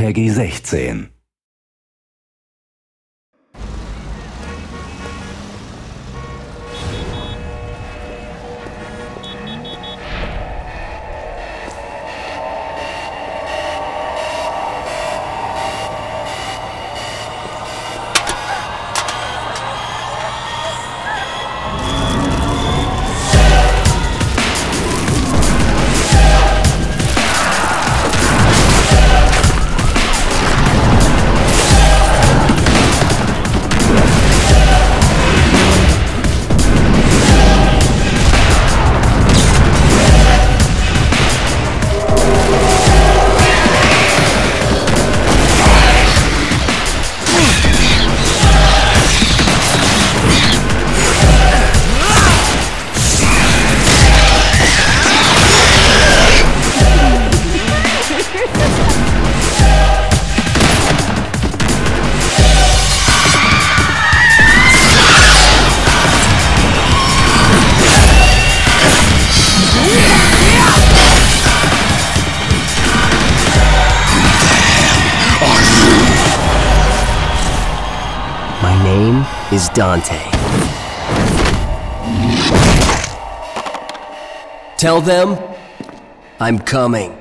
PEGI 16. Name is Dante. Tell them I'm coming.